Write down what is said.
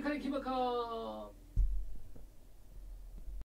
셀카를 기막하